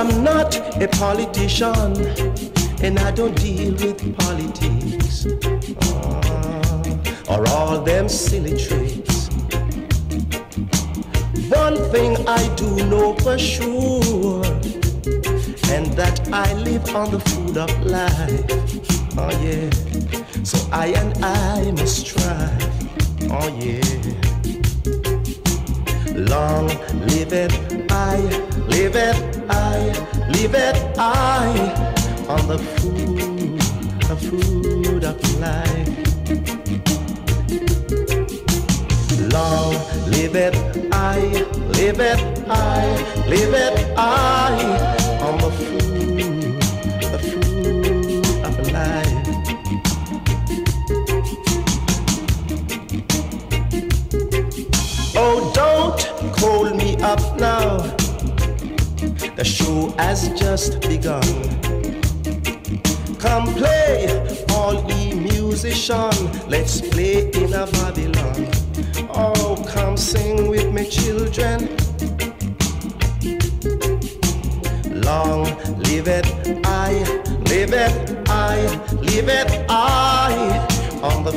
am not a politician, and I don't deal with politics uh, or all them silly tricks. One thing I do know for sure, and that I live on the food of life. Oh yeah, so I and I must strive. Oh yeah. Long live it, I live it, I live it, I on the food, the food of life. Long live it, I live it, I live it, I on the food, the food of life. Oh, don't call me up now. The show has just begun. Come play, all ye musician. Let's play in a Babylon. Oh, come sing with me, children. Long live it, I live it, I live it, I on the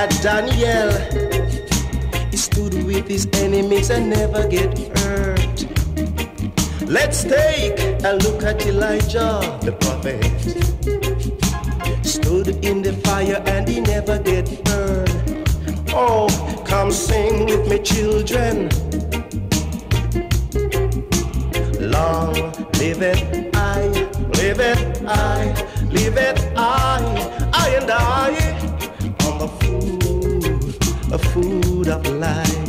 at Daniel. He stood with his enemies and never get hurt. Let's take a look at Elijah, the prophet. Stood in the fire and he never get burned. Oh, come sing with me, children. Long live it, the food of life.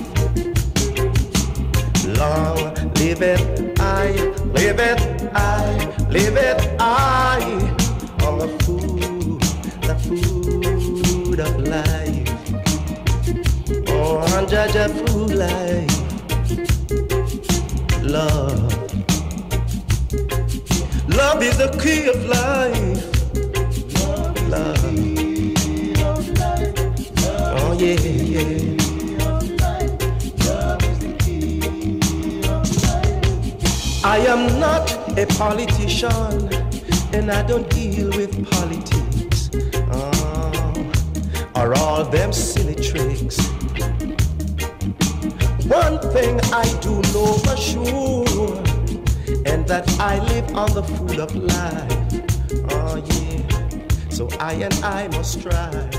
Long live it, I live it, I live it, I on the food, the food of life. Oh, on Jah Jah food life, love. Love is the key of life. Love. Oh yeah, yeah. I am not a politician, and I don't deal with politics uh, or all them silly tricks. One thing I do know for sure, and that I live on the food of life. Oh yeah, so I and I must strive.